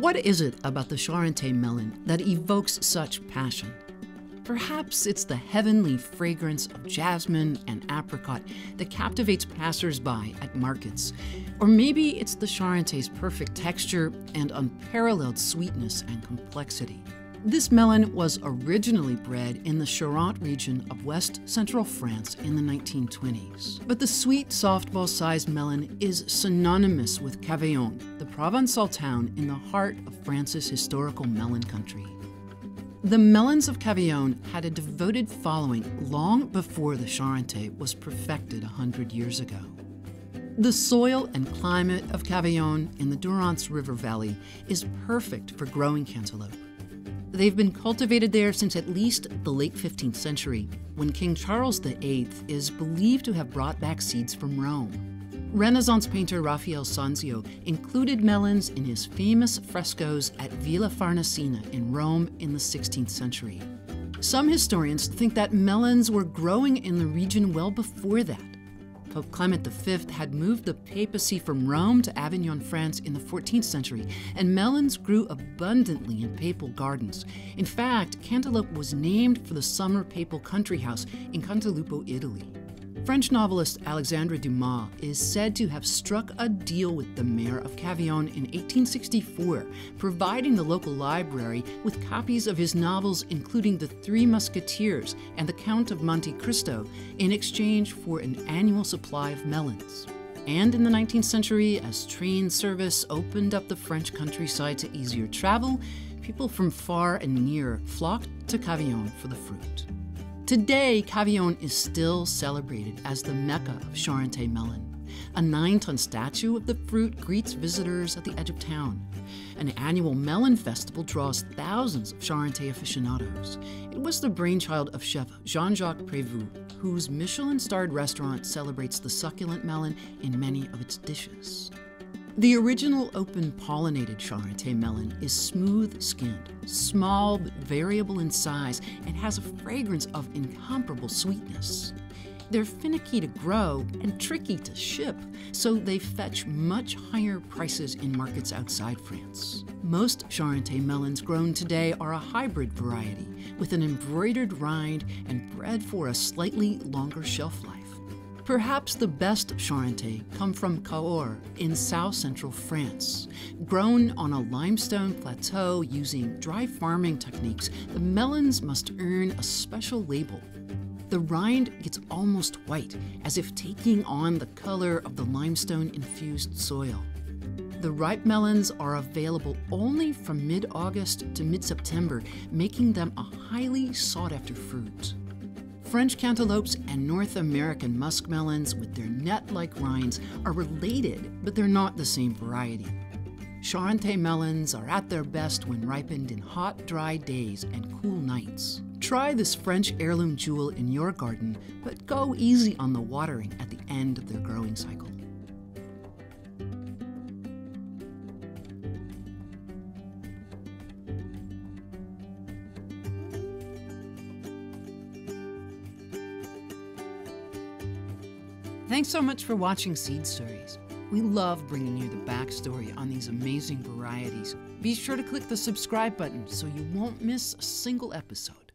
What is it about the Charentais melon that evokes such passion? Perhaps it's the heavenly fragrance of jasmine and apricot that captivates passersby at markets. Or maybe it's the Charente's perfect texture and unparalleled sweetness and complexity. This melon was originally bred in the Charente region of west central France in the 1920s. But the sweet softball sized melon is synonymous with Cavaillon, the Provençal town in the heart of France's historical melon country. The melons of Cavaillon had a devoted following long before the Charentais was perfected a hundred years ago. The soil and climate of Cavaillon in the Durance River Valley is perfect for growing cantaloupe. They've been cultivated there since at least the late 15th century, when King Charles VIII is believed to have brought back seeds from Rome. Renaissance painter Raphael Sanzio included melons in his famous frescoes at Villa Farnesina in Rome in the 16th century. Some historians think that melons were growing in the region well before that, Pope Clement V had moved the papacy from Rome to Avignon, France in the 14th century, and melons grew abundantly in papal gardens. In fact, Cantaloupe was named for the summer papal country house in Cantalupo, Italy. French novelist Alexandre Dumas is said to have struck a deal with the mayor of Cavaillon in 1864, providing the local library with copies of his novels, including The Three Musketeers and The Count of Monte Cristo, in exchange for an annual supply of melons. And in the 19th century, as train service opened up the French countryside to easier travel, people from far and near flocked to Cavaillon for the fruit. Today, Cavaillon is still celebrated as the mecca of Charentais melon. A nine ton statue of the fruit greets visitors at the edge of town. An annual melon festival draws thousands of Charentais aficionados. It was the brainchild of chef Jean Jacques Prévost, whose Michelin starred restaurant celebrates the succulent melon in many of its dishes. The original open pollinated Charentais melon is smooth skinned, small but variable in size, and has a fragrance of incomparable sweetness. They're finicky to grow and tricky to ship, so they fetch much higher prices in markets outside France. Most Charentais melons grown today are a hybrid variety with an embroidered rind and bred for a slightly longer shelf life. Perhaps the best Charentais come from Cahors in south central France. Grown on a limestone plateau using dry farming techniques, the melons must earn a special label. The rind gets almost white, as if taking on the color of the limestone infused soil. The ripe melons are available only from mid August to mid September, making them a highly sought after fruit. French cantaloupes and North American muskmelons with their net-like rinds are related, but they're not the same variety. Charentais melons are at their best when ripened in hot, dry days and cool nights. Try this French heirloom jewel in your garden, but go easy on the watering at the end of their growing cycle. Thanks so much for watching Seed Stories. We love bringing you the backstory on these amazing varieties. Be sure to click the subscribe button so you won't miss a single episode.